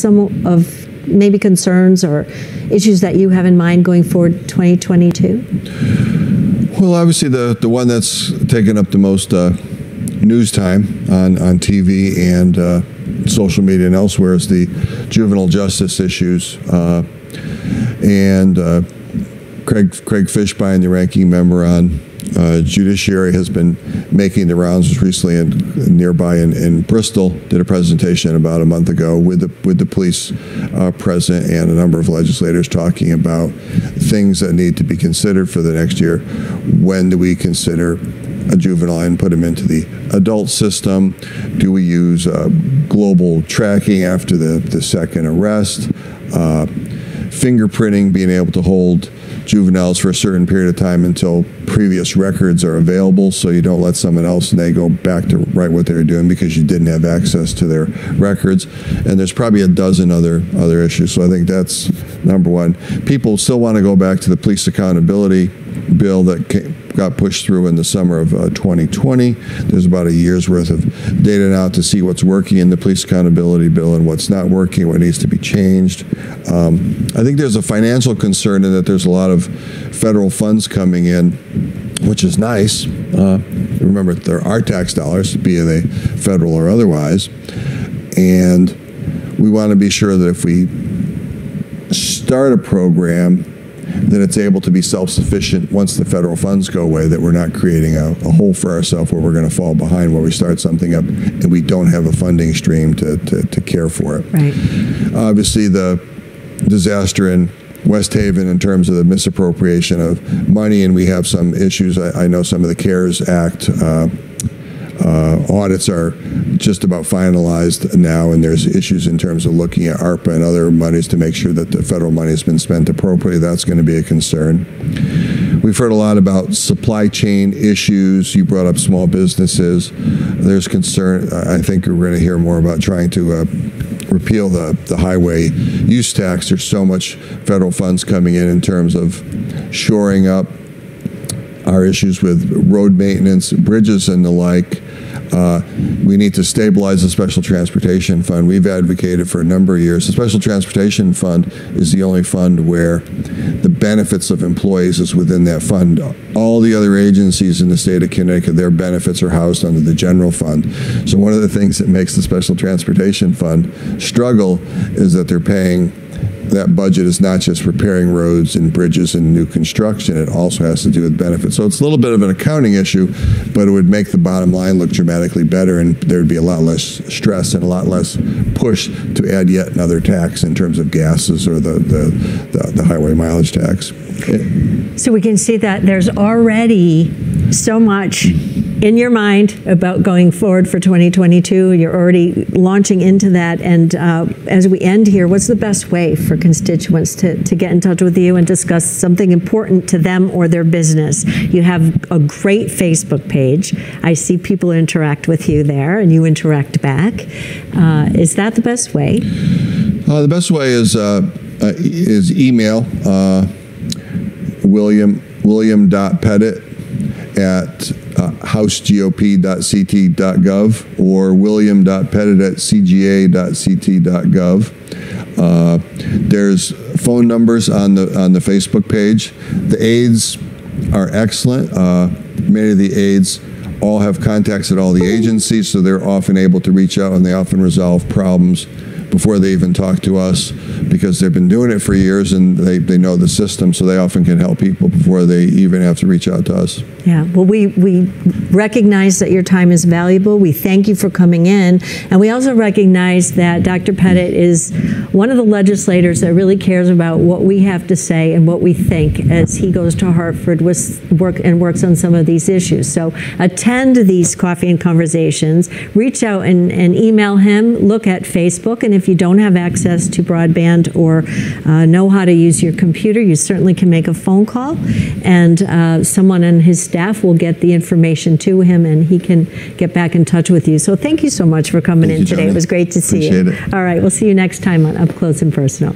some of maybe concerns or issues that you have in mind going forward 2022? Well, obviously the the one that's taken up the most uh, news time on on TV and uh, social media and elsewhere is the juvenile justice issues. Uh, and uh, Craig Craig Fishbein, the ranking member on uh, judiciary has been making the rounds recently in, nearby in, in, Bristol. Did a presentation about a month ago with the with the police uh, present and a number of legislators talking about things that need to be considered for the next year. When do we consider a juvenile and put him into the adult system? Do we use uh, global tracking after the, the second arrest? Uh, fingerprinting, being able to hold juveniles for a certain period of time until previous records are available so you don't let someone else and they go back to write what they were doing because you didn't have access to their records. And there's probably a dozen other other issues so i think that's number one. People still want to go back to the police accountability bill that came, got pushed through in the summer of uh, 2020. There's about a year's worth of data now to see what's working in the police accountability bill and what's not working, what needs to be changed. Um, I think there's a financial concern in that there's a lot of federal funds coming in, which is nice. Uh, remember, there are tax dollars, be they federal or otherwise. And we want to be sure that if we start a program that it's able to be self-sufficient once the federal funds go away, that we're not creating a, a hole for ourselves where we're going to fall behind where we start something up and we don't have a funding stream to, to, to care for it. Right. Obviously, the disaster in West Haven in terms of the misappropriation of money, and we have some issues. I, I know some of the CARES Act uh, audits are just about finalized now, and there's issues in terms of looking at ARPA and other monies to make sure that the federal money has been spent appropriately. That's going to be a concern. We've heard a lot about supply chain issues. You brought up small businesses. There's concern. I think we're going to hear more about trying to uh, repeal the, the highway use tax. There's so much federal funds coming in in terms of shoring up our issues with road maintenance, bridges, and the like. Uh, we need to stabilize the Special Transportation Fund. We've advocated for a number of years. The Special Transportation Fund is the only fund where the benefits of employees is within that fund. All the other agencies in the state of Connecticut, their benefits are housed under the general fund. So one of the things that makes the Special Transportation Fund struggle is that they're paying that budget is not just repairing roads and bridges and new construction, it also has to do with benefits. So it's a little bit of an accounting issue, but it would make the bottom line look dramatically better and there'd be a lot less stress and a lot less push to add yet another tax in terms of gases or the, the, the, the highway mileage tax. So we can see that there's already so much in your mind about going forward for 2022. You're already launching into that. And uh, as we end here, what's the best way for constituents to, to get in touch with you and discuss something important to them or their business? You have a great Facebook page. I see people interact with you there and you interact back. Uh, is that the best way? Uh, the best way is, uh, uh, is email uh, William William.petit at uh, housegop.ct.gov or william.petit at cga.ct.gov. Uh, there's phone numbers on the on the Facebook page. The aides are excellent. Uh, many of the aides all have contacts at all the agencies, so they're often able to reach out and they often resolve problems before they even talk to us because they've been doing it for years and they, they know the system, so they often can help people before they even have to reach out to us. Yeah, well, we, we recognize that your time is valuable. We thank you for coming in. And we also recognize that Dr. Petit is one of the legislators that really cares about what we have to say and what we think as he goes to Hartford with work and works on some of these issues. So attend these coffee and conversations, reach out and, and email him, look at Facebook, and if you don't have access to broadband or uh, know how to use your computer, you certainly can make a phone call and uh, someone in his staff will get the information to him and he can get back in touch with you. So thank you so much for coming thank in today. Johnny. It was great to see Appreciate you. It. All right, we'll see you next time on Up Close and Personal.